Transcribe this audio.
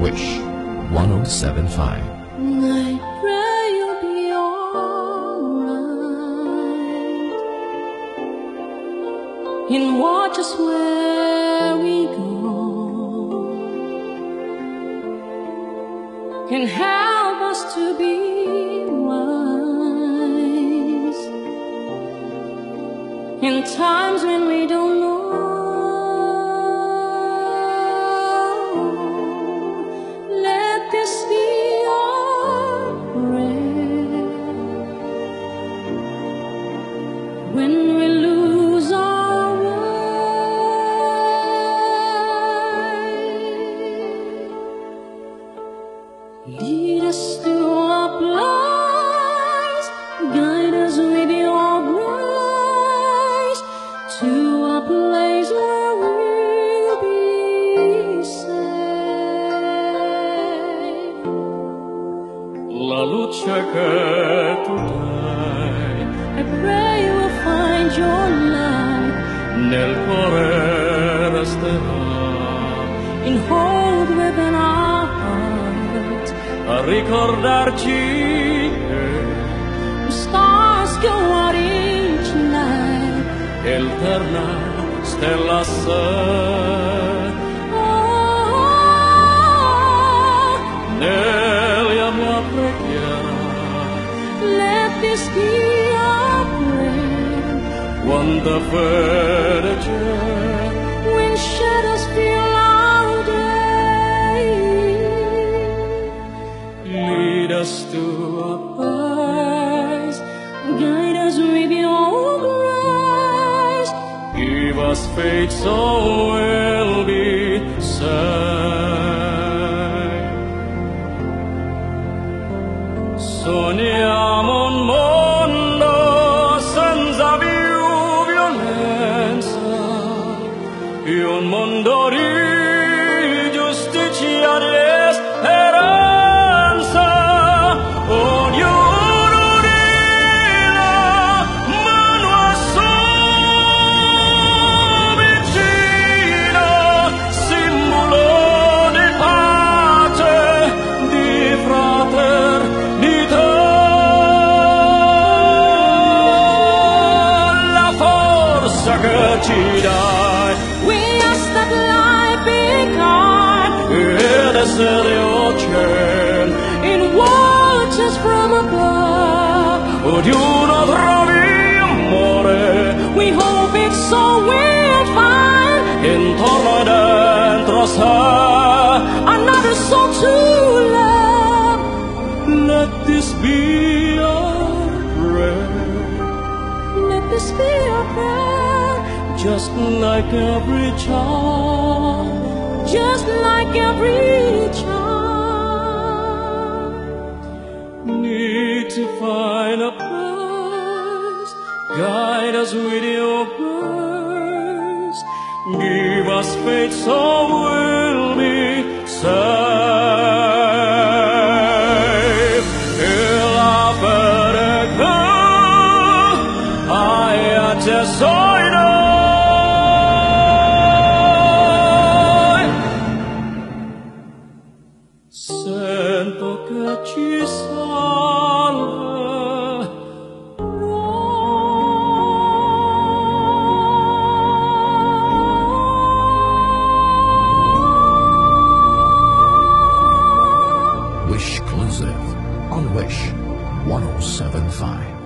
1075. I pray you'll be alright and watch us where we go help us to be wise in times when we don't know. Lead us to a place, guide us with your grace to a place where we'll be safe. La luce che tu dai I pray you will find your light nel cuore resterà in hold within our hearts. a ricordarci. The stars go out each night Eterna stella sei oh, oh, oh, Nelia mia preghiera. Let this be our prayer. Wonderful give us faith so we'll be saved Sogniamo un mondo senza più violenza, un mondo di forza che ci We ask that life be kind. Essere ocean, in waters from above. ognuno trovi amore? We hope it's so we'll find. Intorno dentro sé. another soul to love. Let this be our prayer, Let this be our prayer, just like every child. just like every child. Need to find a place, guide us with your grace, give us faith so we'll be saved. Che hai a Gesù in noi. Wish